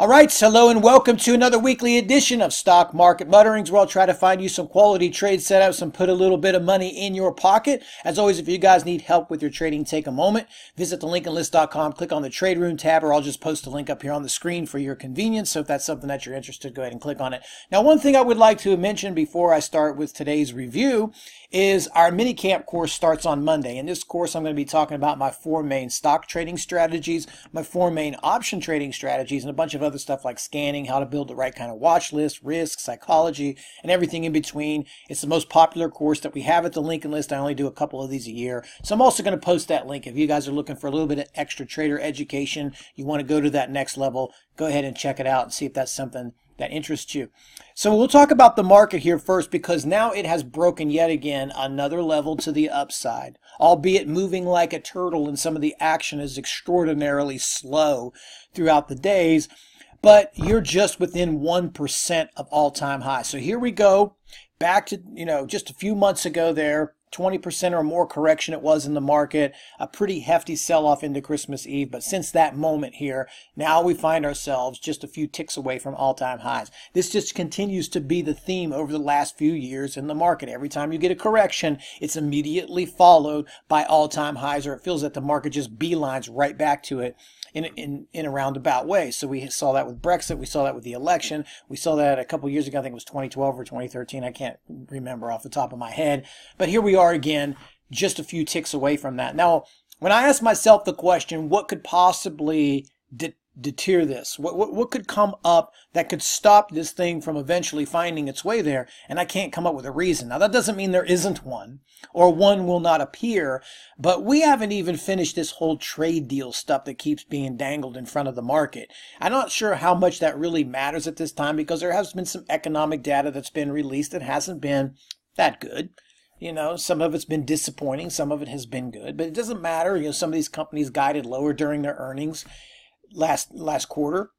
All right, hello and welcome to another weekly edition of Stock Market Mutterings, where I'll try to find you some quality trade setups and put a little bit of money in your pocket. As always, if you guys need help with your trading, take a moment, visit thelincolnlist.com, click on the Trade Room tab, or I'll just post a link up here on the screen for your convenience. So if that's something that you're interested, go ahead and click on it. Now, one thing I would like to mention before I start with today's review is our mini camp course starts on Monday. In this course, I'm going to be talking about my four main stock trading strategies, my four main option trading strategies, and a bunch of other stuff like scanning, how to build the right kind of watch list, risk, psychology, and everything in between. It's the most popular course that we have at the Lincoln List. I only do a couple of these a year. So I'm also going to post that link. If you guys are looking for a little bit of extra trader education, you want to go to that next level, go ahead and check it out and see if that's something that interests you. So we'll talk about the market here first because now it has broken yet again another level to the upside, albeit moving like a turtle and some of the action is extraordinarily slow throughout the days, but you're just within 1% of all-time high. So here we go back to, you know, just a few months ago there, 20% or more correction it was in the market, a pretty hefty sell off into Christmas Eve. But since that moment here, now we find ourselves just a few ticks away from all time highs. This just continues to be the theme over the last few years in the market. Every time you get a correction, it's immediately followed by all time highs, or it feels that the market just beelines right back to it in, in, in a roundabout way. So we saw that with Brexit. We saw that with the election. We saw that a couple years ago. I think it was 2012 or 2013. I can't remember off the top of my head. But here we are again, just a few ticks away from that. Now, when I ask myself the question, what could possibly de- deter this? What, what, what could come up that could stop this thing from eventually finding its way there? And I can't come up with a reason. Now, that doesn't mean there isn't one or one will not appear, but we haven't even finished this whole trade deal stuff that keeps being dangled in front of the market. I'm not sure how much that really matters at this time because there has been some economic data that's been released that hasn't been that good. You know, some of it's been disappointing, some of it has been good, but it doesn't matter. You know, some of these companies guided lower during their earnings last last quarter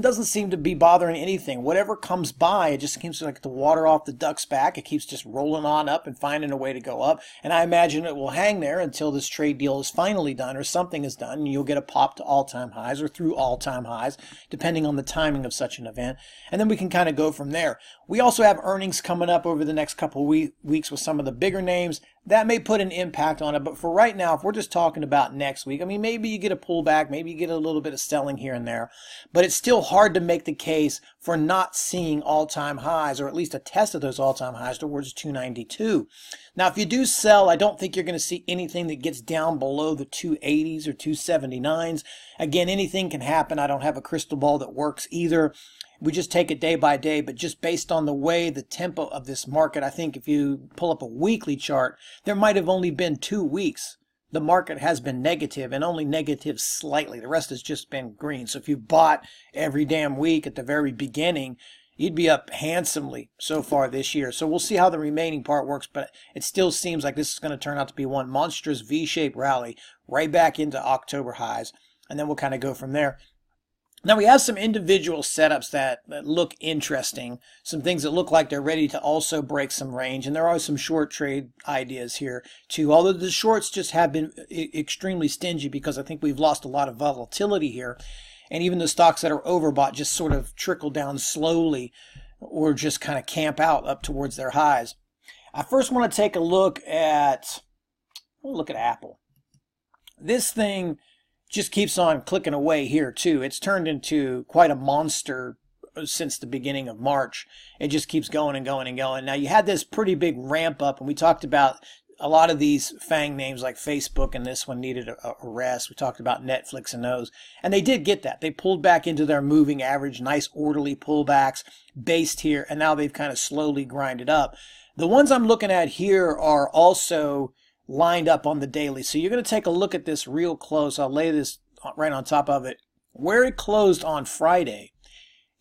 doesn't seem to be bothering anything. Whatever comes by, it just seems like the water off the duck's back. It keeps just rolling on up and finding a way to go up. And I imagine it will hang there until this trade deal is finally done or something is done. And you'll get a pop to all time highs or through all time highs, depending on the timing of such an event. And then we can kind of go from there. We also have earnings coming up over the next couple week, weeks with some of the bigger names that may put an impact on it. But for right now, if we're just talking about next week, I mean, maybe you get a pullback, maybe you get a little bit of selling here and there, but it's still hard to make the case for not seeing all time highs, or at least a test of those all time highs towards 292. Now, if you do sell, I don't think you're going to see anything that gets down below the 280s or 279s. Again, anything can happen. I don't have a crystal ball that works either we just take it day by day, but just based on the way the tempo of this market, I think if you pull up a weekly chart, there might have only been two weeks. The market has been negative and only negative slightly. The rest has just been green. So if you bought every damn week at the very beginning, you'd be up handsomely so far this year. So we'll see how the remaining part works, but it still seems like this is going to turn out to be one monstrous V-shaped rally right back into October highs. And then we'll kind of go from there. Now we have some individual setups that, that look interesting, some things that look like they're ready to also break some range, and there are some short trade ideas here too. Although the shorts just have been extremely stingy because I think we've lost a lot of volatility here, and even the stocks that are overbought just sort of trickle down slowly or just kind of camp out up towards their highs. I first want to take a look at, we'll look at Apple. This thing just keeps on clicking away here too. It's turned into quite a monster uh, since the beginning of March. It just keeps going and going and going. Now you had this pretty big ramp up, and we talked about a lot of these FANG names like Facebook and this one needed a, a, rest. We talked about Netflix and those. And they did get that. They pulled back into their moving average, nice orderly pullbacks based here, and now they've kind of slowly grinded up. The ones I'm looking at here are also lined up on the daily. So you're going to take a look at this real close. I'll lay this right on top of it. Where it closed on Friday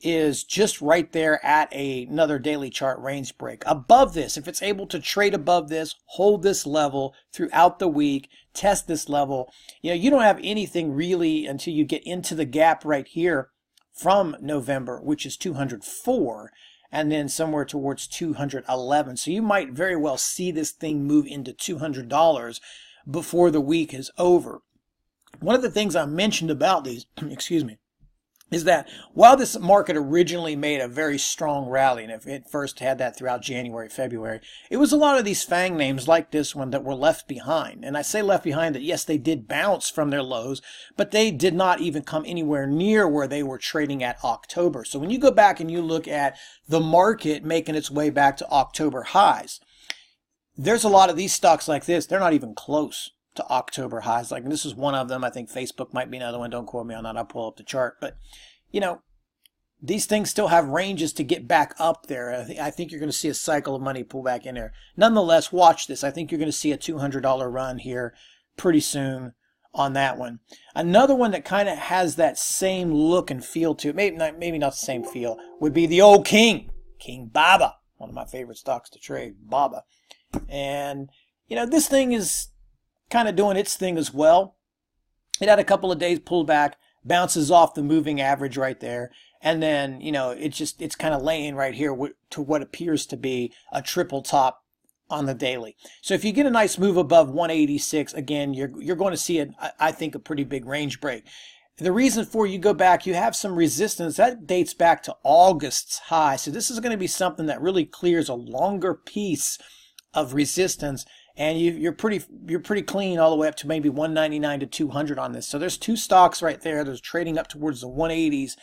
is just right there at a, another daily chart range break. Above this, if it's able to trade above this, hold this level throughout the week, test this level, you know, you don't have anything really until you get into the gap right here from November, which is 204 and then somewhere towards 211. So you might very well see this thing move into $200 before the week is over. One of the things I mentioned about these, excuse me, is that while this market originally made a very strong rally, and if it first had that throughout January, February, it was a lot of these FANG names like this one that were left behind. And I say left behind that yes, they did bounce from their lows, but they did not even come anywhere near where they were trading at October. So when you go back and you look at the market making its way back to October highs, there's a lot of these stocks like this, they're not even close to October highs. Like this is one of them. I think Facebook might be another one. Don't quote me on that. I'll pull up the chart. But you know, these things still have ranges to get back up there. I, th- I think you're going to see a cycle of money pull back in there. Nonetheless, watch this. I think you're going to see a $200 run here pretty soon on that one. Another one that kind of has that same look and feel to it, maybe not, maybe not the same feel, would be the old King, King Baba, one of my favorite stocks to trade, Baba. And, you know, this thing is kind of doing its thing as well. It had a couple of days pulled back, bounces off the moving average right there. And then, you know, it's just, it's kind of laying right here to what appears to be a triple top on the daily. So if you get a nice move above 186, again, you're, you're going to see, a, I think, a pretty big range break. The reason for you go back, you have some resistance that dates back to August's high. So this is going to be something that really clears a longer piece of resistance and you, are pretty you're pretty clean all the way up to maybe 199 to 200 on this. So there's two stocks right there. There's trading up towards the 180s,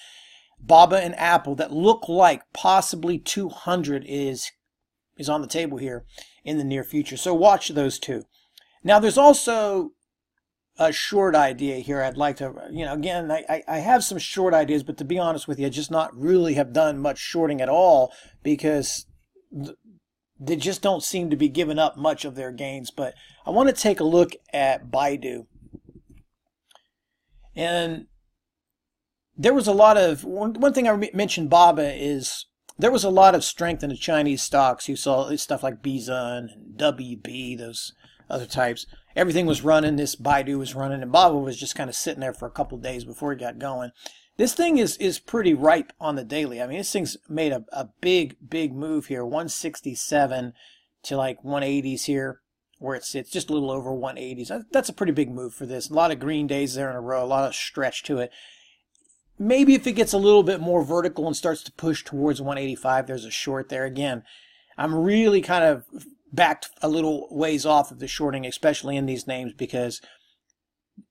Baba and Apple, that look like possibly 200 is is on the table here in the near future. So watch those two. Now there's also a short idea here. I'd like to, you know, again, I, I have some short ideas, but to be honest with you, I just not really have done much shorting at all because they just don't seem to be giving up much of their gains. But I want to take a look at Baidu. And there was a lot of, one, one thing I mentioned, Baba, is there was a lot of strength in the Chinese stocks. You saw stuff like Bizun and WB, those other types. Everything was running. This Baidu was running, and Baba was just kind of sitting there for a couple days before he got going. This thing is is pretty ripe on the daily. I mean, this thing's made a, a big, big move here. 167 to like 180s here, where it's it's just a little over 180s. That's a pretty big move for this. A lot of green days there in a row, a lot of stretch to it. Maybe if it gets a little bit more vertical and starts to push towards 185, there's a short there again. I'm really kind of backed a little ways off of the shorting, especially in these names, because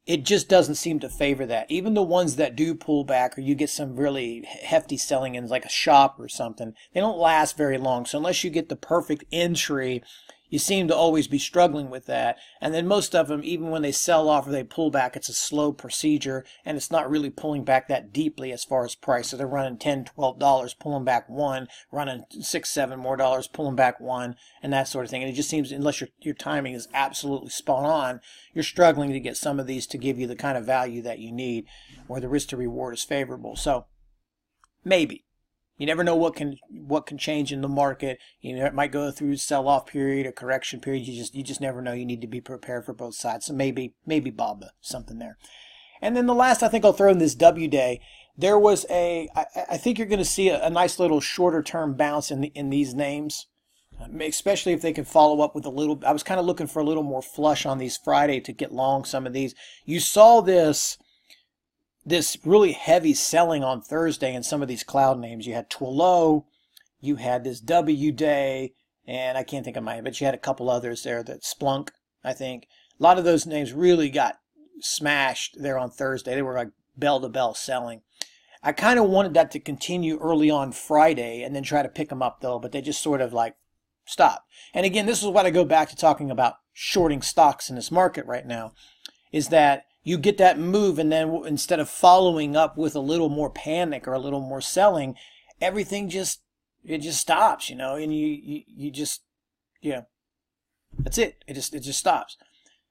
it just doesn't seem to favor that. Even the ones that do pull back or you get some really hefty selling in like a shop or something, they don't last very long. So unless you get the perfect entry you seem to always be struggling with that. And then most of them, even when they sell off or they pull back, it's a slow procedure and it's not really pulling back that deeply as far as price. So they're running 10 $12, pulling back one, running six, seven more dollars, pulling back one, and that sort of thing. And it just seems, unless your, your timing is absolutely spot on, you're struggling to get some of these to give you the kind of value that you need where the risk to reward is favorable. So maybe. You never know what can what can change in the market. You know, it might go through sell-off period, or correction period. You just you just never know. You need to be prepared for both sides. So maybe maybe Baba uh, something there. And then the last I think I'll throw in this W day. There was a I, I think you're going to see a, a nice little shorter term bounce in the, in these names, um, especially if they can follow up with a little. I was kind of looking for a little more flush on these Friday to get long some of these. You saw this this really heavy selling on Thursday in some of these cloud names. You had Twilio, you had this W Day, and I can't think of mine, but you had a couple others there that Splunk, I think. A lot of those names really got smashed there on Thursday. They were like bell to bell selling. I kind of wanted that to continue early on Friday and then try to pick them up though, but they just sort of like stopped. And again, this is what I go back to talking about shorting stocks in this market right now is that you get that move and then instead of following up with a little more panic or a little more selling everything just it just stops you know and you you, you just yeah that's it it just it just stops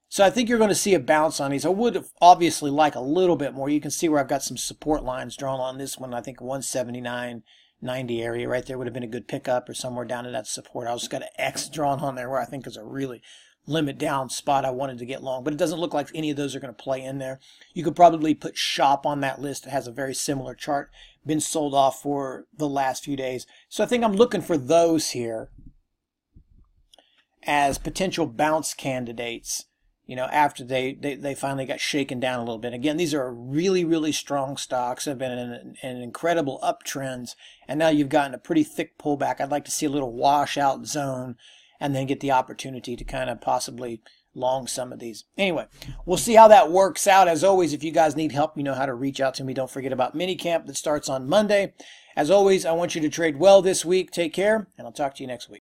so I think you're going to see a bounce on these. I would obviously like a little bit more. You can see where I've got some support lines drawn on this one. I think 179, 90 area right there would have been a good pickup or somewhere down in that support. I just got an X drawn on there where I think is a really limit down spot I wanted to get long, but it doesn't look like any of those are going to play in there. You could probably put shop on that list. It has a very similar chart, been sold off for the last few days. So I think I'm looking for those here as potential bounce candidates. you know, after they, they, they finally got shaken down a little bit. Again, these are really, really strong stocks, have been in an, incredible uptrends, and now you've gotten a pretty thick pullback. I'd like to see a little washout zone and then get the opportunity to kind of possibly long some of these. Anyway, we'll see how that works out. As always, if you guys need help, you know how to reach out to me. Don't forget about minicamp that starts on Monday. As always, I want you to trade well this week. Take care, and I'll talk to you next week.